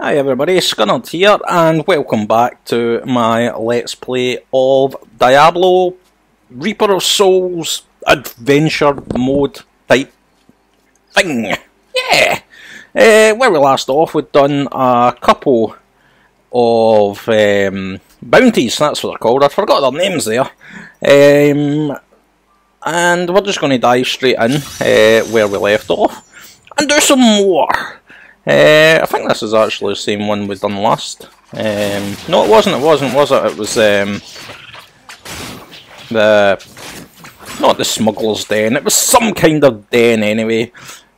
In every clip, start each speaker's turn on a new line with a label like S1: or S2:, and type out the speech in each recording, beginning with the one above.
S1: Hi everybody, Scunnered here, and welcome back to my Let's Play of Diablo Reaper of Souls Adventure Mode type thing. Yeah! Uh, where we last off, we'd done a couple of um, bounties, that's what they're called, I forgot their names there. Um, and we're just going to dive straight in uh, where we left off and do some more. Uh, I think this is actually the same one we've done last. Um, no, it wasn't. It wasn't. Was it? It was um, the not the smuggler's den. It was some kind of den anyway.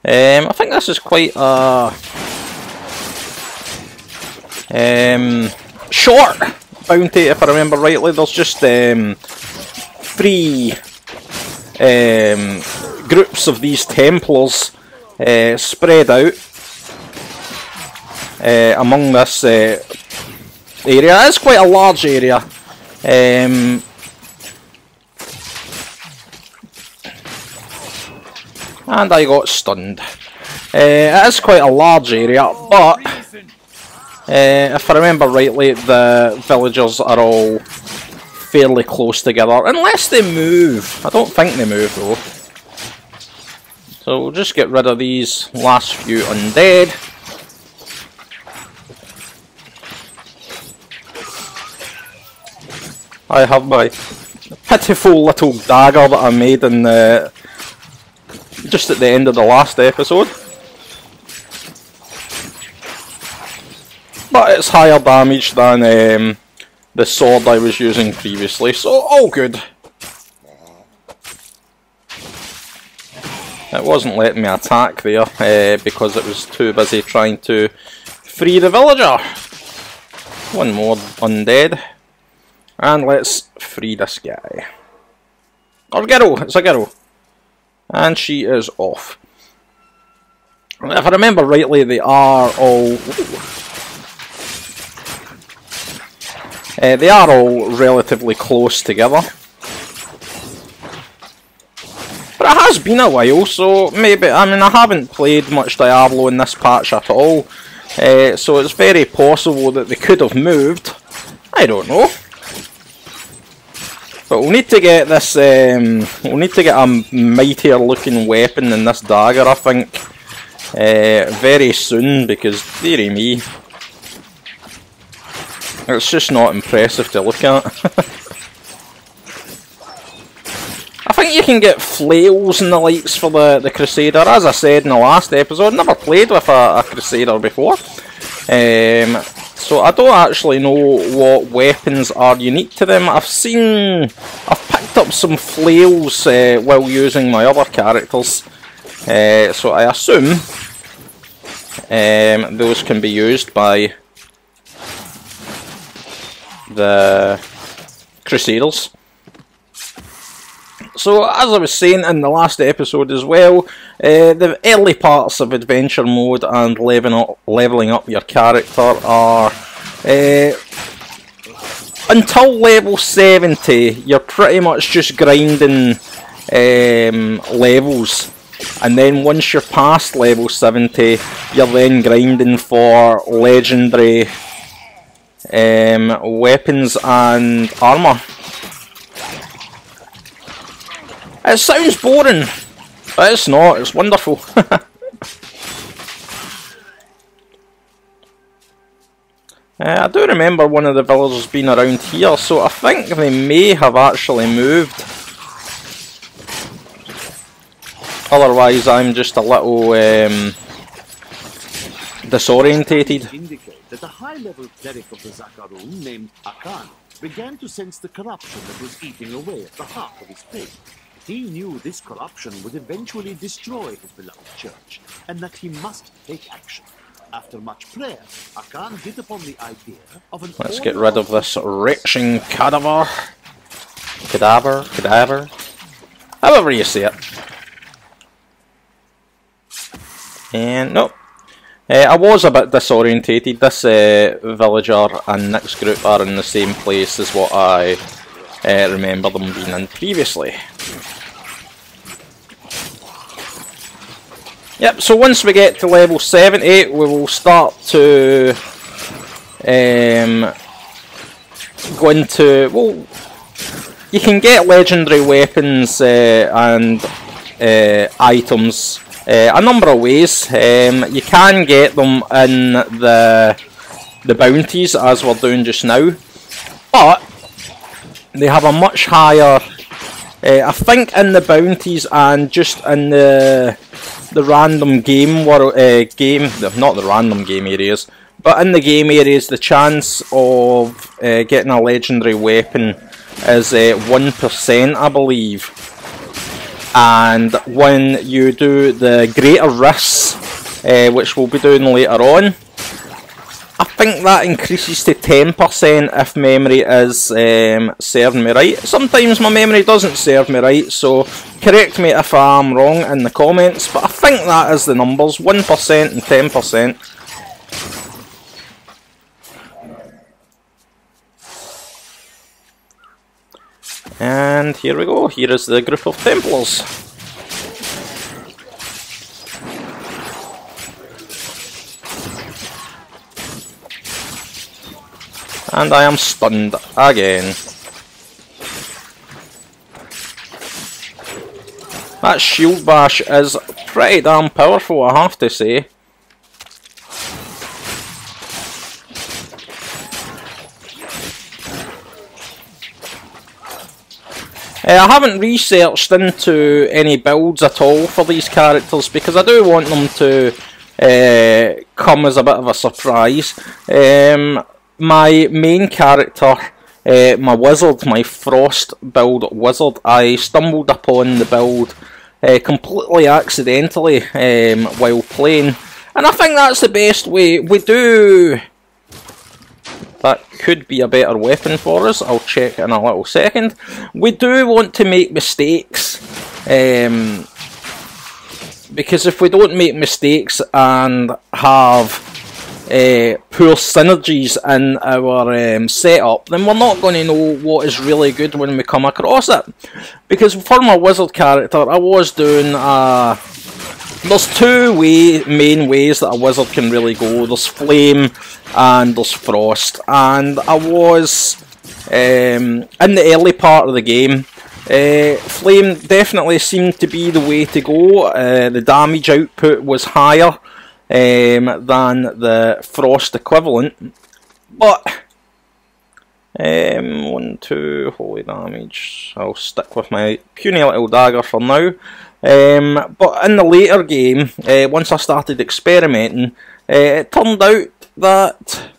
S1: Um, I think this is quite a um, short bounty, if I remember rightly. There's just um, three um, groups of these Templars uh, spread out uh, among this uh, area. It's quite a large area. Um, and I got stunned. Uh, it is quite a large area, but uh, if I remember rightly, the villagers are all fairly close together, unless they move. I don't think they move though. So we'll just get rid of these last few undead. I have my pitiful little dagger that I made in the just at the end of the last episode. But it's higher damage than um, the sword I was using previously, so all good. It wasn't letting me attack there uh, because it was too busy trying to free the villager. One more undead. And let's free this guy. Or girl, it's a girl. And she is off. If I remember rightly, they are all... Uh, they are all relatively close together. But it has been a while, so maybe... I mean, I haven't played much Diablo in this patch at all. Uh, so it's very possible that they could have moved. I don't know. But we'll need to get this, um, we'll need to get a mightier looking weapon than this dagger, I think. Uh, very soon, because, dearie me, it's just not impressive to look at. I think you can get flails and the likes for the, the Crusader. As I said in the last episode, never played with a, a Crusader before. Um, so I don't actually know what weapons are unique to them. I've seen, I've picked up some flails uh, while using my other characters. Uh, so I assume um, those can be used by the Crusaders. So, as I was saying in the last episode as well, uh, the early parts of adventure mode and leveling up, leveling up your character are uh, until level 70, you're pretty much just grinding um, levels. And then once you're past level 70, you're then grinding for legendary um, weapons and armour. It sounds boring, it's not, it's wonderful. uh, I do remember one of the villagers being around here, so I think they may have actually moved. Otherwise I'm just a little um, disorientated.
S2: That a high-level cleric of the named Akkhan began to sense the corruption that was eating away at the heart of his faith. He knew this corruption would eventually destroy his beloved church, and that he must take action. After much prayer, Akkhan hit upon the idea of an
S1: Let's get rid of this retching cadaver. Cadaver, cadaver. However you see it. And nope. Uh, I was a bit disorientated. This uh, villager and Nick's group are in the same place as what I uh, remember them being in previously. Yep, so once we get to level 70, we will start to um, go into, well, you can get legendary weapons uh, and uh, items uh, a number of ways. Um, you can get them in the the bounties as we're doing just now, but they have a much higher. Uh, I think in the bounties and just in the the random game world, uh, game, not the random game areas, but in the game areas, the chance of uh, getting a legendary weapon is uh, one I believe. And when you do the greater rifts, uh, which we'll be doing later on, I think that increases to 10% if memory is um, serving me right. Sometimes my memory doesn't serve me right, so correct me if I'm wrong in the comments, but I think that is the numbers, 1% and 10%. And here we go, here is the group of Templars. And I am stunned again. That shield bash is pretty damn powerful, I have to say. Uh, I haven't researched into any builds at all for these characters because I do want them to uh, come as a bit of a surprise. Um, my main character, uh, my wizard, my frost build wizard, I stumbled upon the build uh, completely accidentally um, while playing, and I think that's the best way. We do. That could be a better weapon for us. I'll check in a little second. We do want to make mistakes. Um, because if we don't make mistakes and have uh, poor synergies in our um, setup, then we're not going to know what is really good when we come across it. Because for my wizard character, I was doing uh, there's two way main ways that a wizard can really go. There's flame and there's frost, and I was um, in the early part of the game. Uh, flame definitely seemed to be the way to go. Uh, the damage output was higher um, than the frost equivalent. But um, one, two, holy damage. I'll stick with my puny little dagger for now. Um, but in the later game, uh, once I started experimenting, uh, it turned out that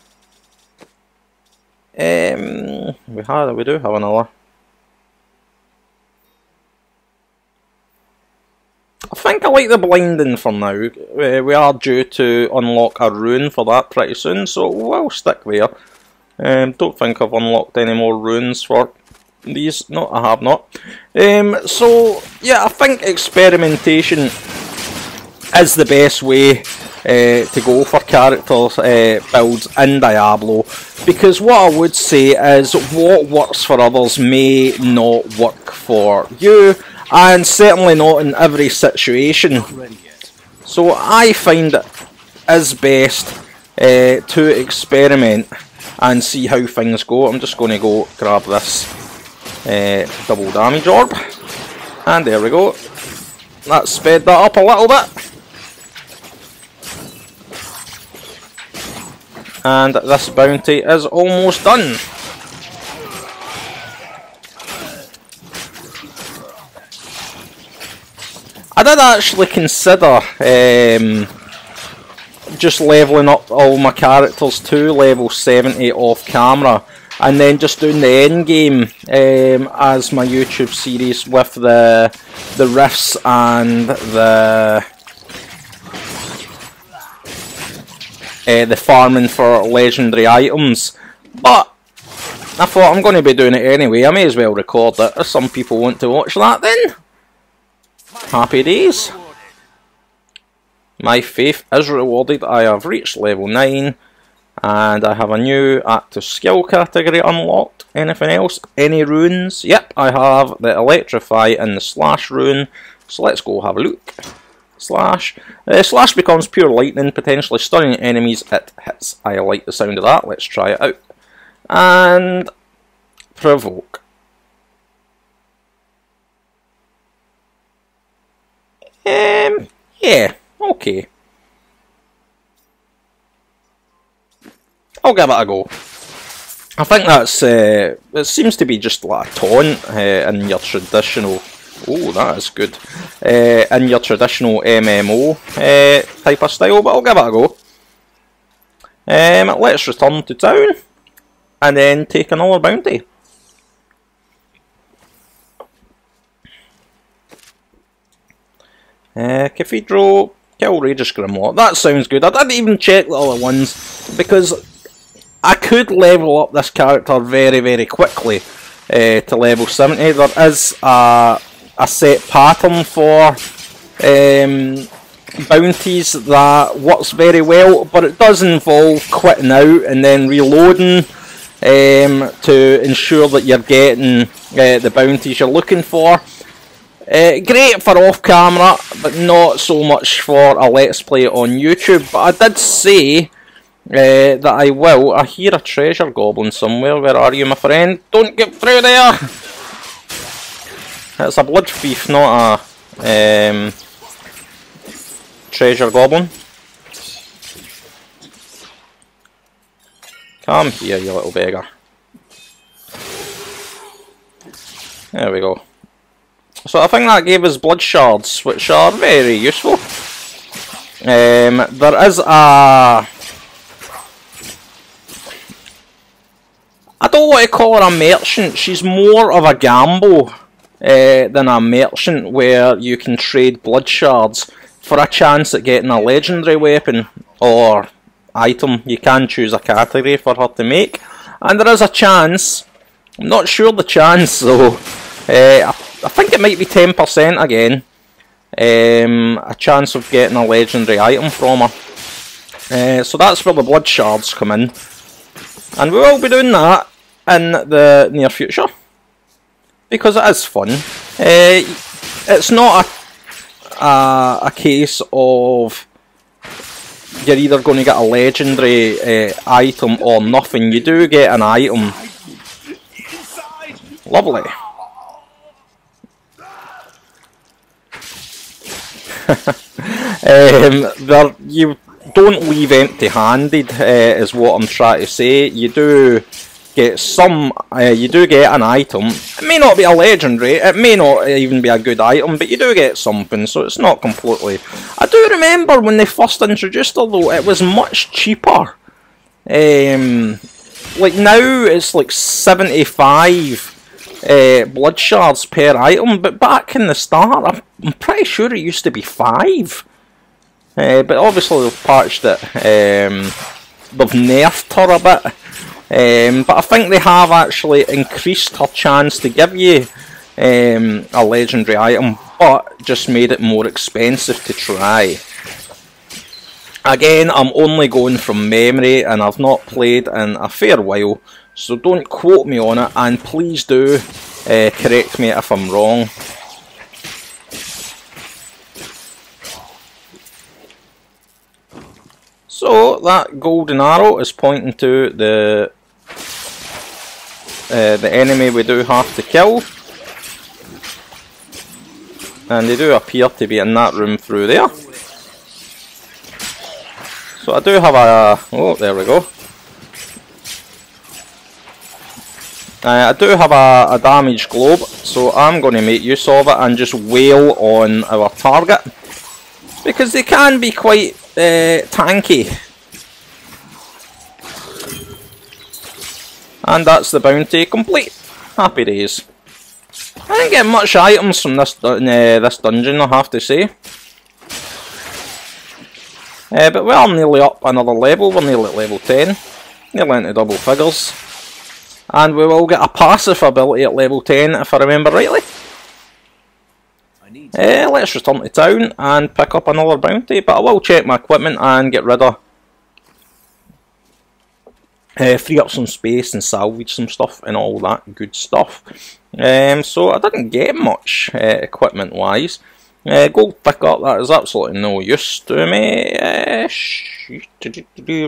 S1: um, we had we do have another I think I like the blinding for now. We are due to unlock a rune for that pretty soon, so we'll stick there. Um, don't think I've unlocked any more runes for these. No, I have not. Um, so, yeah, I think experimentation is the best way uh, to go for characters uh, builds in Diablo because what I would say is what works for others may not work for you and certainly not in every situation. So I find it is best uh, to experiment and see how things go. I'm just going to go grab this uh, double damage orb, and there we go. That sped that up a little bit. And this bounty is almost done. I did actually consider um, just leveling up all my characters to level 70 off camera and then just doing the end game um, as my YouTube series with the the rifts and the uh, the farming for legendary items. But I thought I'm going to be doing it anyway. I may as well record it. If some people want to watch that, then. Happy days. My faith is rewarded. I have reached level 9 and I have a new active skill category unlocked. Anything else? Any runes? Yep, I have the Electrify and the Slash rune. So let's go have a look. Slash. Uh, slash becomes pure lightning, potentially stunning enemies it hits. I like the sound of that. Let's try it out. And provoke. Um, yeah, okay. I'll give it a go. I think that's, uh, it seems to be just like a taunt uh, in your traditional, oh that is good, uh, in your traditional MMO uh, type of style, but I'll give it a go. Um, let's return to town, and then take another bounty. Uh, Cathedral, kill Rageous Grimlock. That sounds good. I didn't even check the other ones because I could level up this character very, very quickly uh, to level 70. There is a, a set pattern for um, bounties that works very well, but it does involve quitting out and then reloading um, to ensure that you're getting uh, the bounties you're looking for. Uh, great for off camera, but not so much for a let's play on YouTube. But I did say uh, that I will. I hear a treasure goblin somewhere. Where are you, my friend? Don't get through there! It's a blood thief, not a um, treasure goblin. Come here, you little beggar. There we go. So I think that gave us blood shards, which are very useful. Um, there is a... I don't want to call her a merchant, she's more of a gamble uh, than a merchant where you can trade blood shards for a chance at getting a legendary weapon or item. You can choose a category for her to make. And there is a chance, I'm not sure the chance though, uh, I think it might be 10% again. Um, a chance of getting a legendary item from her. Uh, so that's where the blood shards come in. And we will be doing that in the near future. Because it is fun. Uh, it's not a, a, a, case of you're either going to get a legendary uh, item or nothing. You do get an item. Lovely. um, you don't leave empty-handed, uh, is what I'm trying to say. You do get some, uh, you do get an item. It may not be a legendary, it may not even be a good item, but you do get something, so it's not completely... I do remember when they first introduced her though, it was much cheaper. Um, like now it's like 75 uh, blood shards per item, but back in the start, I'm, I'm pretty sure it used to be five. Uh, but obviously they've patched it, um, they've nerfed her a bit. Um, but I think they have actually increased her chance to give you um, a legendary item, but just made it more expensive to try. Again, I'm only going from memory and I've not played in a fair while, so don't quote me on it, and please do uh, correct me if I'm wrong. So that golden arrow is pointing to the uh, the enemy we do have to kill. And they do appear to be in that room through there. So I do have a... oh, there we go. Uh, I do have a, a damaged globe, so I'm going to make use of it and just wail on our target. Because they can be quite uh, tanky. And that's the bounty complete. Happy days. I didn't get much items from this, uh, this dungeon, I have to say. Uh, but we're nearly up another level, we're nearly at level 10. Nearly into double figures. And we will get a passive ability at level 10 if I remember rightly. Uh, let's return to town and pick up another bounty, but I will check my equipment and get rid of... Uh, free up some space and salvage some stuff and all that good stuff. Um, so I didn't get much uh, equipment wise. Uh, gold pickup, that is absolutely no use to me. Uh,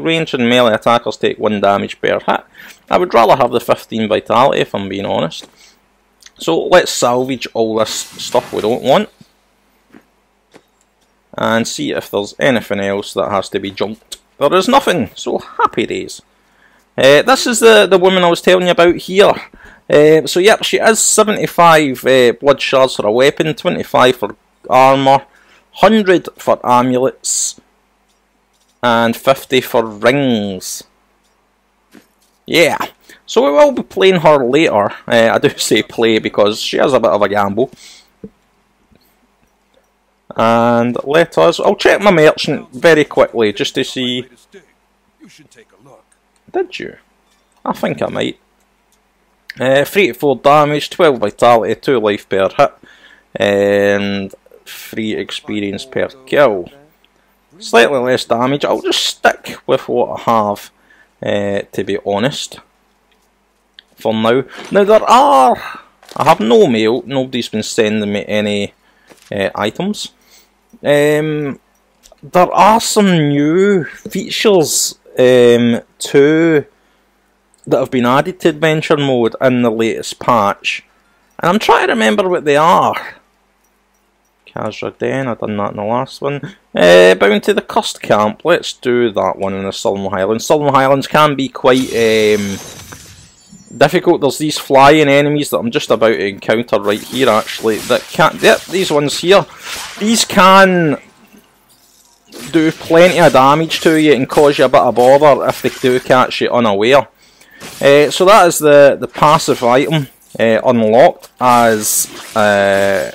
S1: range and melee attackers take 1 damage per hit. I would rather have the 15 vitality if I'm being honest. So let's salvage all this stuff we don't want. And see if there's anything else that has to be junked. There is nothing, so happy days. Uh, this is the, the woman I was telling you about here. Uh, so yep, she is 75 uh, blood shards for a weapon, 25 for armour, 100 for amulets, and 50 for rings. Yeah, so we will be playing her later. Uh, I do say play because she has a bit of a gamble. And let us, I'll check my merchant very quickly just to see. Did you? I think I might. Uh, 3 to 4 damage, 12 vitality, 2 life per hit, and 3 experience per kill. Slightly less damage, I'll just stick with what I have, uh, to be honest for now. Now there are, I have no mail, nobody's been sending me any uh, items. Um, there are some new features um, to that have been added to adventure mode in the latest patch, and I'm trying to remember what they are. Khazra Den, I've done that in the last one. Uh, bound to the Cursed Camp, let's do that one in the Southern Highlands. Southern Highlands can be quite um, difficult. There's these flying enemies that I'm just about to encounter right here actually that can't, yep, these ones here. These can do plenty of damage to you and cause you a bit of bother if they do catch you unaware. Uh, so that is the, the passive item uh, unlocked as uh,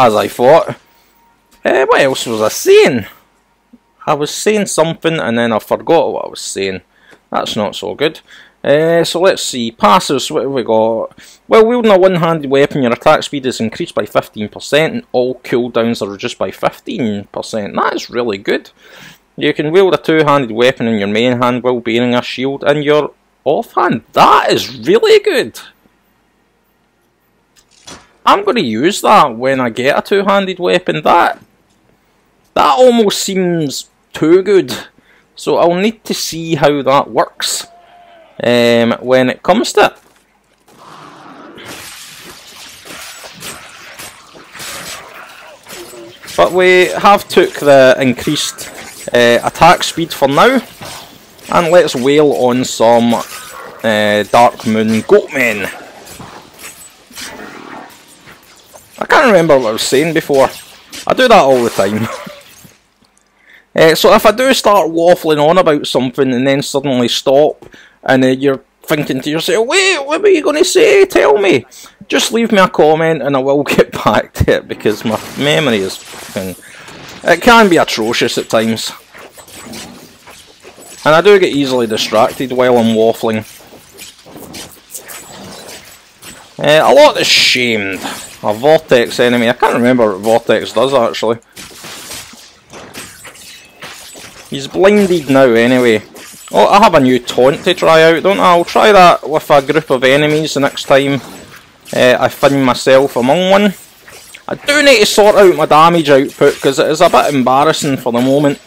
S1: as I thought. Uh, what else was I saying? I was saying something and then I forgot what I was saying. That's not so good. Uh, so let's see, passives, what have we got? Well, wielding a one-handed weapon, your attack speed is increased by 15% and all cooldowns are reduced by 15%. That is really good. You can wield a two-handed weapon in your main hand while bearing a shield in your offhand. That is really good. I'm going to use that when I get a two-handed weapon. That that almost seems too good. So I'll need to see how that works um, when it comes to it. But we have took the increased uh, attack speed for now. And let's whale on some uh, Dark Moon Goatmen. I can't remember what I was saying before. I do that all the time. Uh, so if I do start waffling on about something and then suddenly stop, and uh, you're thinking to yourself, wait, what were you going to say? Tell me. Just leave me a comment and I will get back to it because my memory is fucking... It can be atrocious at times. And I do get easily distracted while I'm waffling. Uh, a lot is shamed. A Vortex enemy. I can't remember what Vortex does actually. He's blinded now anyway. Oh, I have a new taunt to try out, don't I? I'll try that with a group of enemies the next time uh, I find myself among one. I do need to sort out my damage output because it is a bit embarrassing for the moment.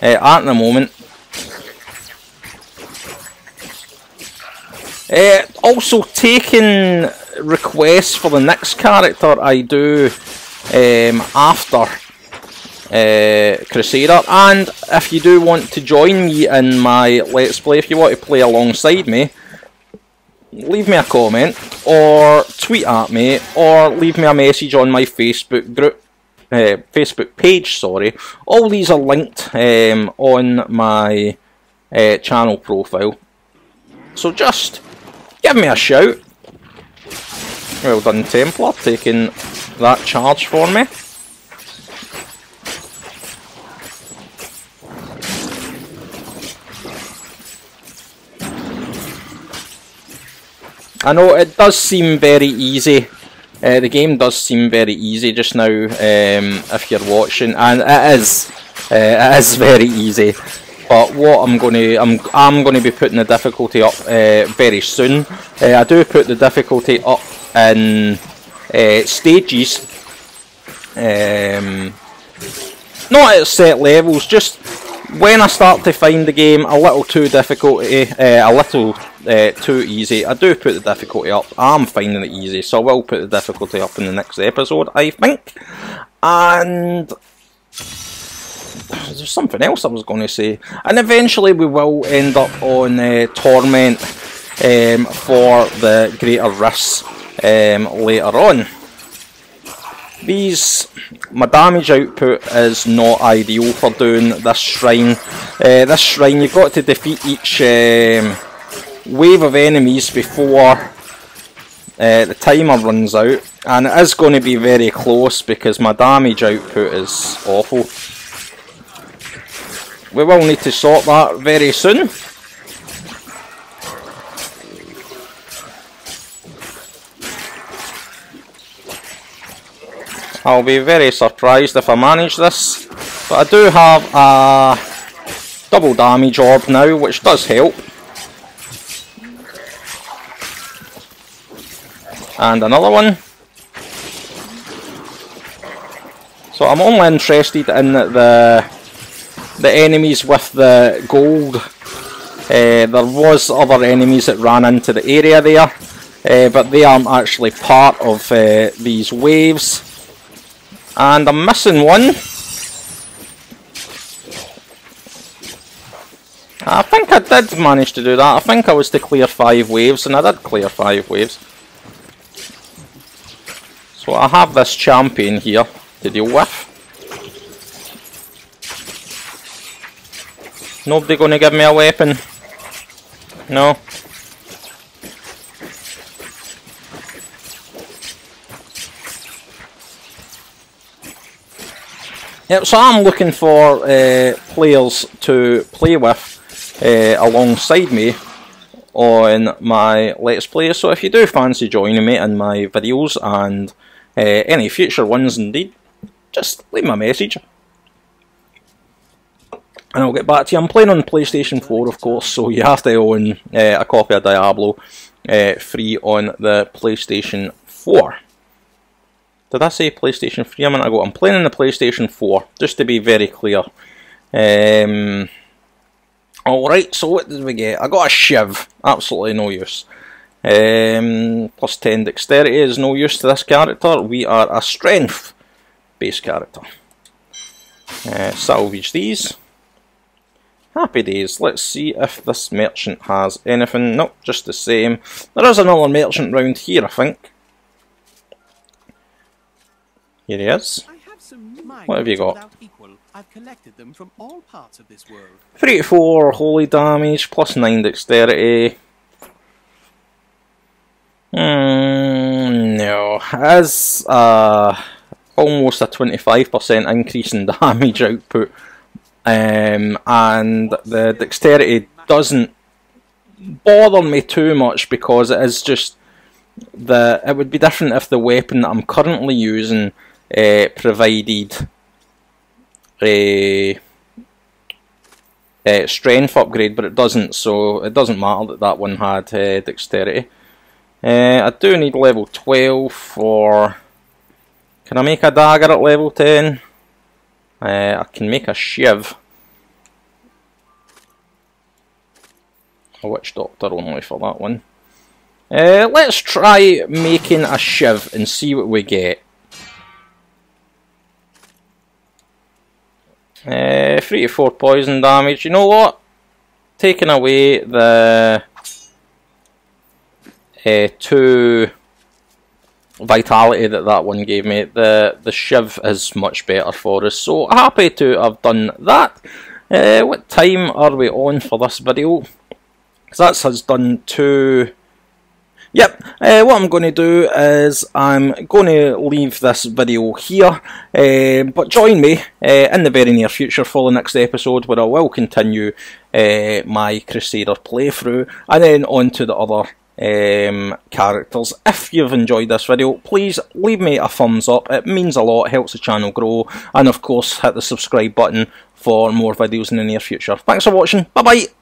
S1: Uh, at the moment. Uh, also taking requests for the next character I do um, after uh, Crusader. And if you do want to join me in my Let's Play, if you want to play alongside me, leave me a comment, or tweet at me, or leave me a message on my Facebook group, uh, Facebook page, sorry. All these are linked um, on my uh, channel profile. So just give me a shout. Well done Templar, taking that charge for me. I know it does seem very easy. Uh, the game does seem very easy just now um, if you're watching, and it is. Uh, it is very easy. But what I'm going to, I'm, I'm going to be putting the difficulty up uh, very soon. Uh, I do put the difficulty up in uh, stages. Um, not at set levels, just when I start to find the game a little too difficult, uh, a little uh, too easy, I do put the difficulty up. I'm finding it easy, so I will put the difficulty up in the next episode, I think. And there's something else I was going to say. And eventually we will end up on uh, Torment um, for the Greater Rifts um, later on. These, my damage output is not ideal for doing this shrine. Uh, this shrine, you've got to defeat each um, wave of enemies before uh, the timer runs out. And it is going to be very close because my damage output is awful. We will need to sort that very soon. I'll be very surprised if I manage this. But I do have a double damage orb now, which does help. And another one. So I'm only interested in the the enemies with the gold. Uh, there was other enemies that ran into the area there, uh, but they aren't actually part of uh, these waves. And I'm missing one. I think I did manage to do that. I think I was to clear five waves, and I did clear five waves. So I have this champion here to deal with. Nobody gonna give me a weapon? No? Yep, so I'm looking for uh, players to play with uh, alongside me on my Let's Play. So if you do fancy joining me in my videos and uh, any future ones indeed, just leave me a message. And I'll get back to you. I'm playing on PlayStation 4 of course, so you have to own uh, a copy of Diablo uh, free on the PlayStation 4. Did I say PlayStation 3 a minute ago? I'm playing on the PlayStation 4, just to be very clear. Um, Alright, so what did we get? I got a Shiv, absolutely no use. Um, plus 10 dexterity is no use to this character. We are a strength based character. Uh, salvage these. Happy days. Let's see if this merchant has anything. Nope, just the same. There is another merchant round here, I think. Here he is. What have you got? I've collected them from all parts of this world. 3 to 4 holy damage, plus 9 dexterity. Mm, no. As uh, almost a 25% increase in damage output, um, and the dexterity doesn't bother me too much because it is just the. It would be different if the weapon that I'm currently using uh, provided a, a, strength upgrade, but it doesn't, so it doesn't matter that that one had uh, dexterity. Uh, I do need level 12 for... Can I make a dagger at level 10? Uh, I can make a shiv. A witch doctor only for that one. Uh, let's try making a shiv and see what we get. Uh, 3 to 4 poison damage. You know what? Taking away the uh, 2 vitality that that one gave me, the, the Shiv is much better for us. So happy to have done that. Uh, what time are we on for this video? Because that has done two Yep, uh, what I'm going to do is I'm going to leave this video here, uh, but join me uh, in the very near future for the next episode where I will continue uh, my Crusader playthrough and then on to the other um, characters. If you've enjoyed this video, please leave me a thumbs up, it means a lot, helps the channel grow, and of course hit the subscribe button for more videos in the near future. Thanks for watching, bye bye!